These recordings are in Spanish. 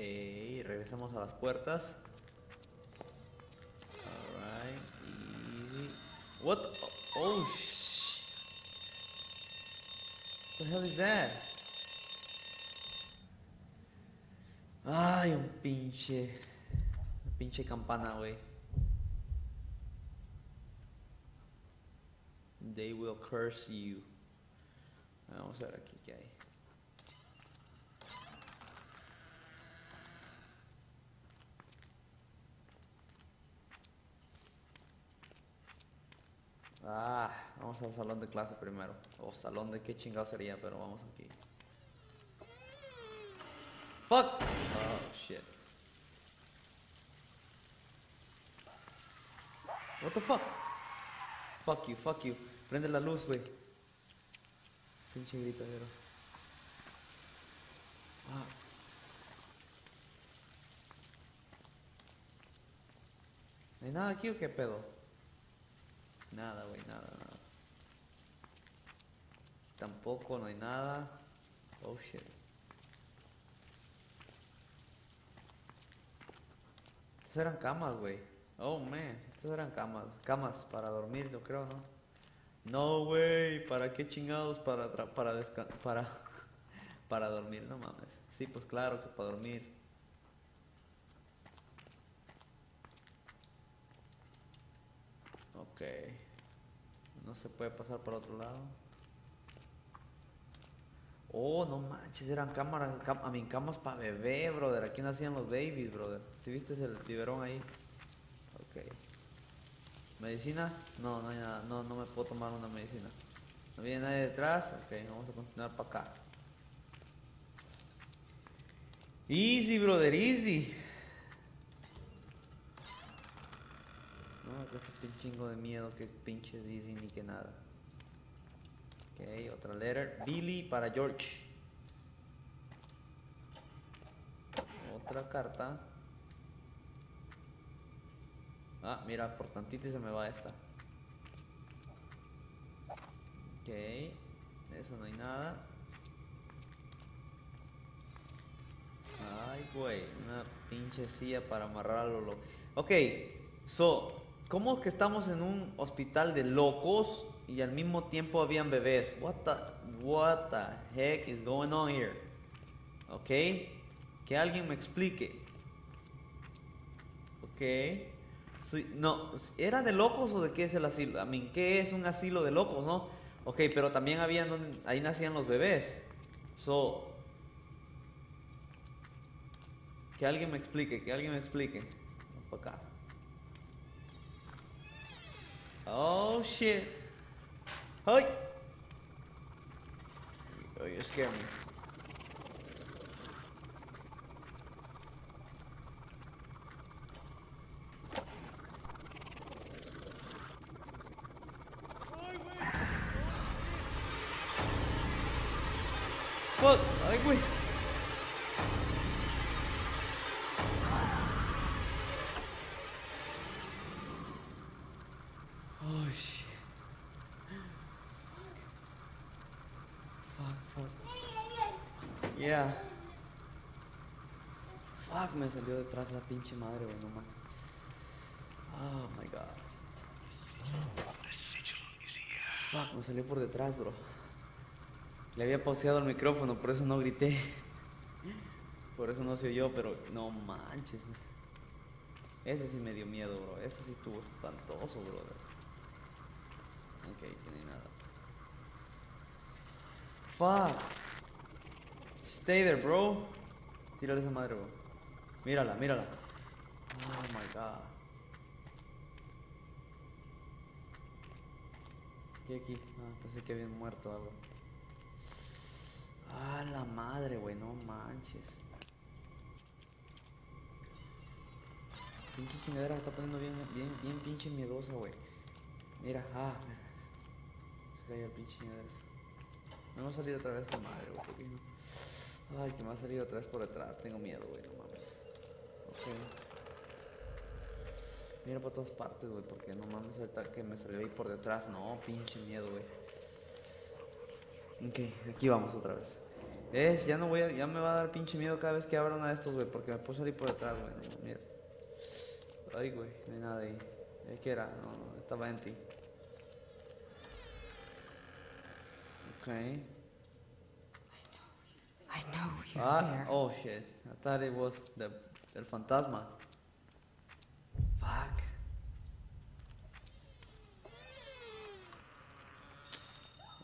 Ok, regresamos a las puertas. Alright. What? Oh, sh. What the hell is that? Ay, un pinche. Una pinche campana, güey. They will curse you. Vamos a ver aquí qué hay. Ah, vamos al salón de clase primero. O salón de qué chingado sería, pero vamos aquí. Fuck! Oh, shit. What the fuck? Fuck you, fuck you. Prende la luz, güey. Pinche gritadero. Ah. ¿No hay nada aquí o qué pedo? Nada, güey, nada, nada. Tampoco no hay nada. Oh shit. Estas eran camas, güey. Oh man, estas eran camas. Camas para dormir, yo creo, ¿no? No, güey, ¿para qué chingados? Para, para, para, para dormir, no mames. Sí, pues claro que para dormir. Ok. No se puede pasar por otro lado. Oh, no manches, eran cámaras, cam a mí camas para bebé, brother. Aquí nacían los babies, brother. ¿Sí viste el biberón ahí? Ok. ¿Medicina? No, no hay nada. No, no me puedo tomar una medicina. ¿No viene nadie detrás? Ok, vamos a continuar para acá. Easy, brother, easy. No, este pin chingo de miedo, que pinches easy ni que nada. Ok, otra letter. Billy para George. Otra carta. Ah, mira, por tantito se me va esta. Ok, eso no hay nada. Ay, güey, una pinche silla para amarrar a lo loco. Ok, so, ¿cómo que estamos en un hospital de locos y al mismo tiempo habían bebés? What the, what the heck is going on here? Ok, que alguien me explique. Ok, no, ¿era de locos o de qué es el asilo? I mean, ¿qué es un asilo de locos, no? Ok, pero también habían donde, ahí nacían los bebés. So, que alguien me explique, que alguien me explique. Acá. Oh shit. Hey. Oh, you scare me. Fuck, ay güey. Fuck. Yeah. Fuck, me salió detrás la pinche madre, güey, no mames. Oh my god. Fuck, me salió por detrás, bro. Le había pauseado el micrófono, por eso no grité. Por eso no se oyó, pero no manches. Ese sí me dio miedo, bro. Ese sí estuvo espantoso, brother. Ok, que no hay nada. Fuck. Stay there, bro. Tírale esa madre, bro. Mírala, mírala. Oh my god. ¿Qué aquí? Ah, pensé que habían muerto algo. Ah, la madre, güey, no manches. Pinche chingadera me está poniendo bien, bien, bien pinche miedosa, güey. Mira, ah. Se cayó el pinche chingadera. Me va a salir otra vez esa madre, güey. Ay, que me va a salir otra vez por detrás. Tengo miedo, güey, no mames. Ok. Mira por todas partes, güey, porque no mames ahorita que me salió ahí por detrás. No, pinche miedo, güey. Ok, aquí vamos otra vez. Es, ya no voy a, ya me va a dar pinche miedo cada vez que abra una de estos, güey, porque me puedo salir por detrás, güey. no, mira. Ay, güey, no hay nada ahí. ¿Qué era? No, no, estaba en ti. Ok. I know you're Ah, there. oh shit. I thought it was the, el fantasma. Fuck.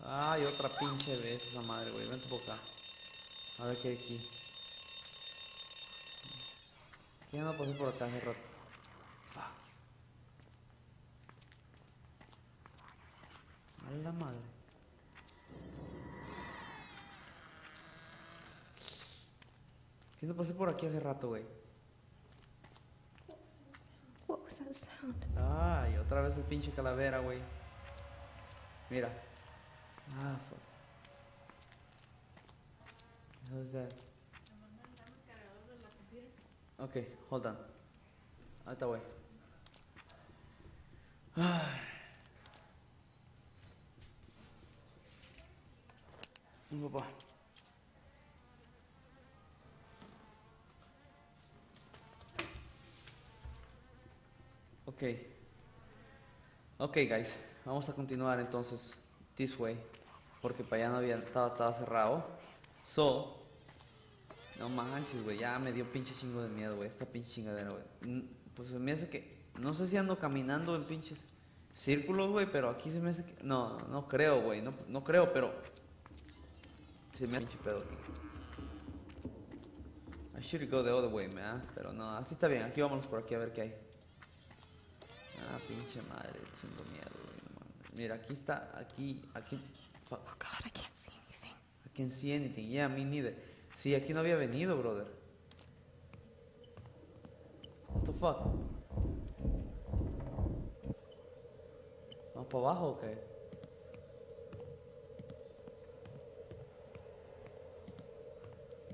Ay, otra pinche vez esa madre, güey. Vente por acá. A ver qué hay aquí. ¿Quién no pasó por acá hace rato? Fuck. A la madre. ¿Quién no pasó por aquí hace rato, güey? What was that sound? Ay, otra vez el pinche calavera, güey. Mira. Ah, fuck. How's that? Okay, hold on. Ahorita, güey. Ay. Mi papá. Ok. Ok, guys. Vamos a continuar entonces this way. Porque para allá no había, estaba, estaba cerrado. So. No manches, güey. Ya me dio pinche chingo de miedo, güey. Esta pinche chingadera, güey. Mm, Pues se me hace que. No sé si ando caminando en pinches círculos, güey. Pero aquí se me hace que. No, no creo, güey. No, no creo, pero. Se me hace pinche pedo aquí. I should go the other way, man. Pero no, así está bien. Aquí vámonos por aquí a ver qué hay. Ah, pinche madre, chingo miedo, güey. Mira, aquí está, aquí, aquí. Fuck, Oh God, I can't see anything. I can't see anything. Yeah, me neither. Sí, aquí no había venido, brother. What the fuck? ¿Vamos para abajo o qué?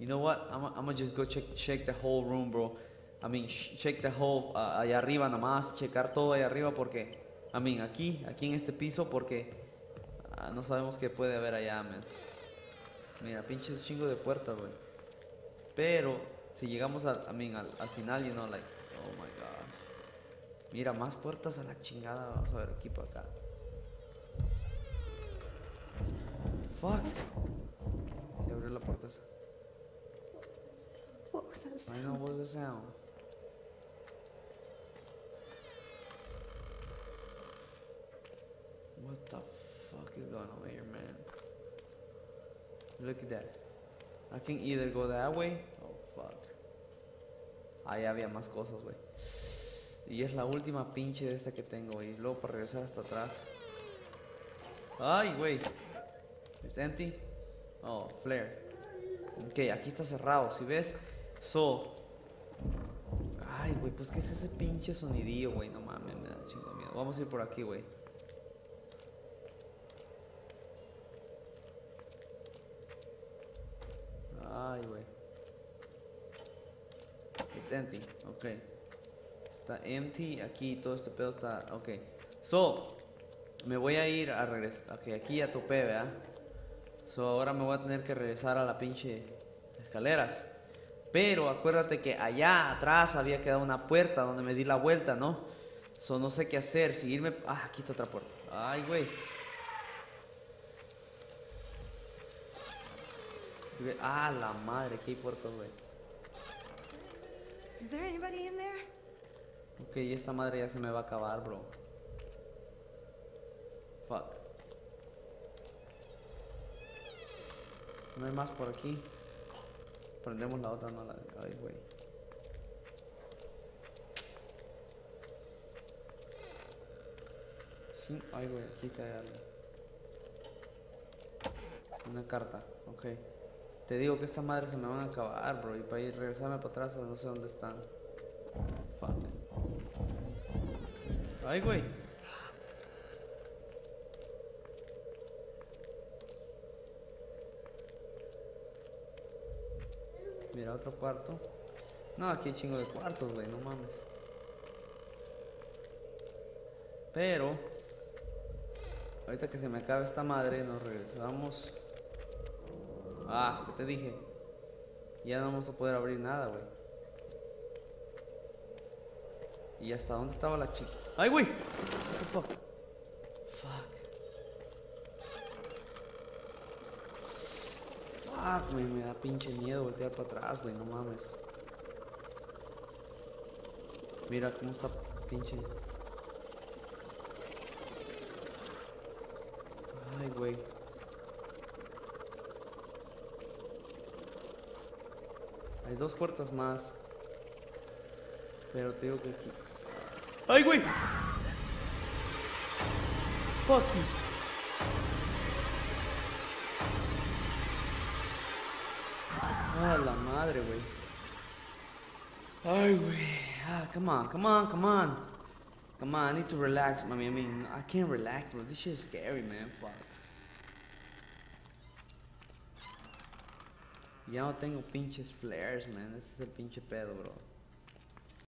You know what? I'm gonna just go check, check the whole room, bro. I mean, check the whole, uh, allá arriba nomás, checar todo allá arriba porque, I mean, aquí, aquí en este piso porque ah, no sabemos qué puede haber allá, man. Mira, pinches chingo de puertas, güey. Pero, si llegamos al, I mean, al, al final, you know, like, oh my god. Mira, más puertas a la chingada, vamos a ver aquí para acá. Fuck. Se abrió la puerta esa. What was that I sound? know what's the sound. What the fuck is going on here, man? Look at that. I can either go that way. Oh fuck. Ahí había más cosas, güey. Y es la última pinche de esta que tengo. Y luego para regresar hasta atrás. Ay, güey. ¿Es empty? Oh, flare. Ok, aquí está cerrado, si ves? So. Ay, güey, pues ¿qué es ese pinche sonidillo, güey? No mames, me da chingo miedo. Vamos a ir por aquí, güey. Güey. It's empty, ok. Está empty, aquí todo este pedo está, ok. So, me voy a ir a regresar, ok, aquí ya topé, ¿verdad? So, ahora me voy a tener que regresar a la pinche escaleras. Pero acuérdate que allá atrás había quedado una puerta donde me di la vuelta, ¿no? So, no sé qué hacer, si irme... Ah, aquí está otra puerta. Ay, güey. Ah, la madre, que hay puertas, güey. Is there anybody in there? Ok, esta madre ya se me va a acabar, bro. Fuck. No hay más por aquí. Prendemos la otra, no la. Ay, güey. Sí, ay, güey, aquí está algo. Una carta, ok. Te digo que esta madre se me van a acabar, bro. Y para ir regresarme para atrás, no sé dónde están. Fuck. Ay, güey. Mira, otro cuarto. No, aquí hay chingo de cuartos, güey, no mames. Pero, ahorita que se me acabe esta madre, nos regresamos Ah, ¿qué te dije? Ya no vamos a poder abrir nada, güey. ¿Y hasta dónde estaba la chica? ¡Ay, güey! Fuck? Fuck. Fuck, güey, me da pinche miedo voltear para atrás, güey, no mames. Mira cómo está pinche. Ay, güey. Hay dos puertas más. Pero te digo que aquí. ¡Ay, güey! Fuck you. Ah, la madre, güey. Ay, güey. Ah, come on, come on, come on. Come on, I need to relax, mami. I mean, I can't relax, bro. This shit is scary, man. Fuck. Ya no tengo pinches flares, man. Ese es el pinche pedo, bro.